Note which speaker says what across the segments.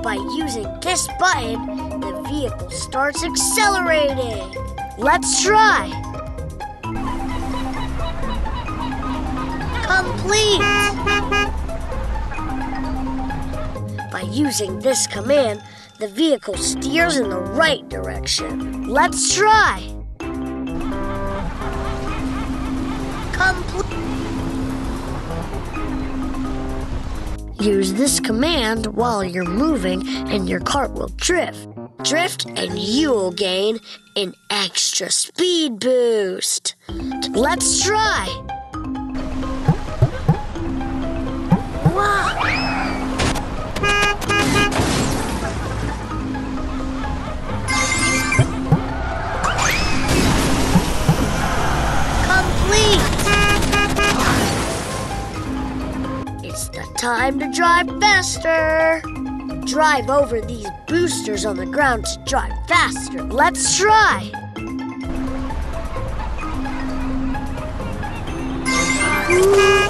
Speaker 1: By using this button, the vehicle starts accelerating. Let's try. Complete. By using this command, the vehicle steers in the right direction. Let's try. Complete. Use this command while you're moving and your cart will drift. Drift and you'll gain an extra speed boost. Let's try. Time to drive faster. Drive over these boosters on the ground to drive faster. Let's try. Complete!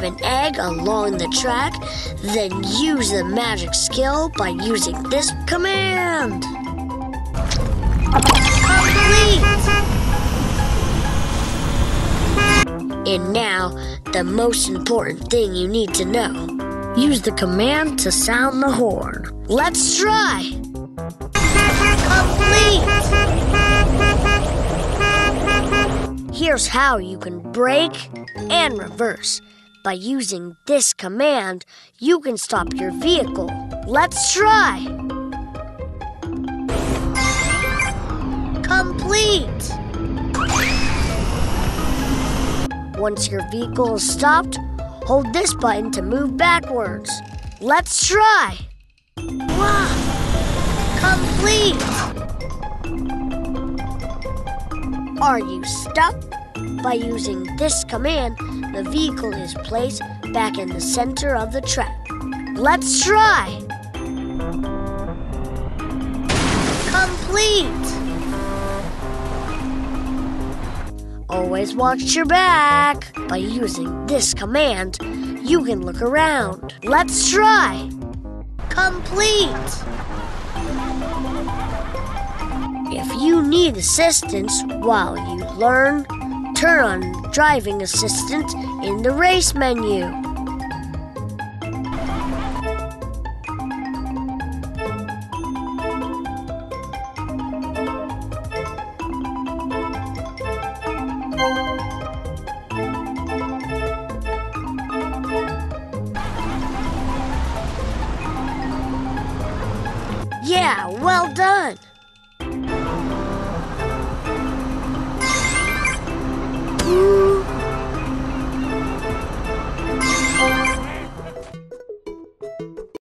Speaker 1: Grab an egg along the track, then use the magic skill by using this command. And now, the most important thing you need to know. Use the command to sound the horn. Let's try! Complete! Here's how you can brake and reverse. By using this command, you can stop your vehicle. Let's try. Complete. Once your vehicle is stopped, hold this button to move backwards. Let's try. Wow. Complete. Are you stuck? By using this command, the vehicle is placed back in the center of the track. Let's try. Complete. Always watch your back. By using this command, you can look around. Let's try. Complete. If you need assistance while you learn, turn on Driving Assistant in the race menu. Yeah, well done.